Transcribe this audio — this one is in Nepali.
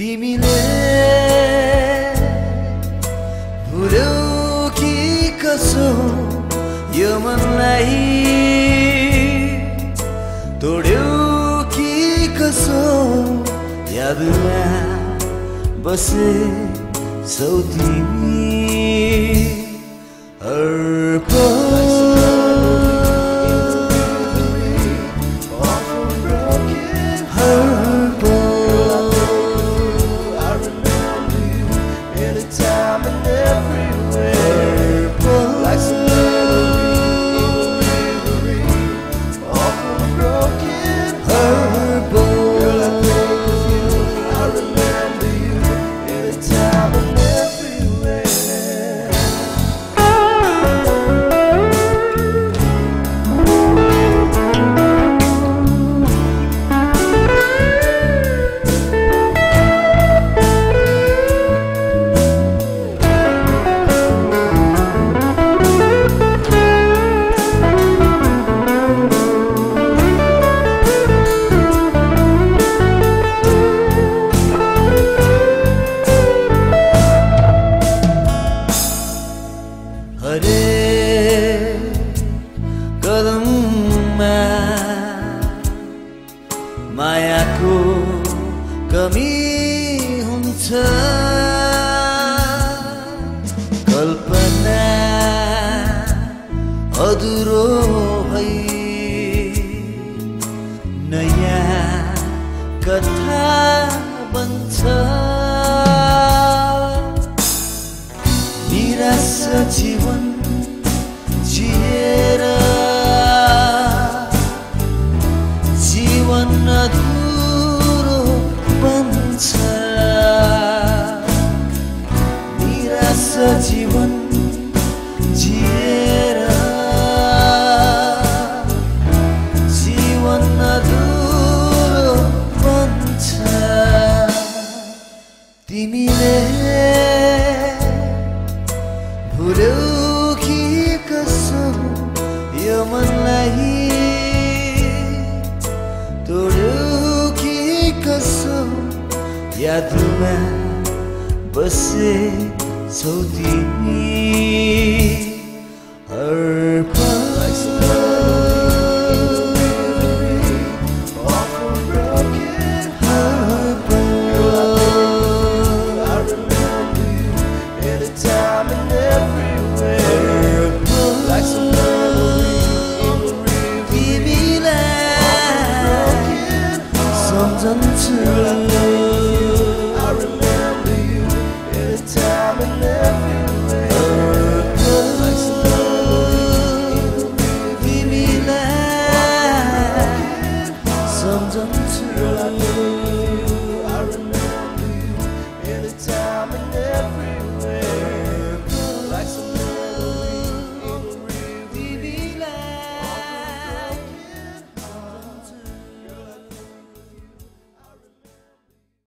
तिमीले कि कसो यो मनलाई तोड्यौ कि कसो यादमा बसे सौ तिमी? in time and every मायाको कमी हुन्छ कल्पना अधुरो भई नयाँ कथा बन्छ निराश जीवन तिमीले भुल्यौ कि कसो यो मनलाई तोड्यौ कि कसो यादमा बसे छौ तिमी।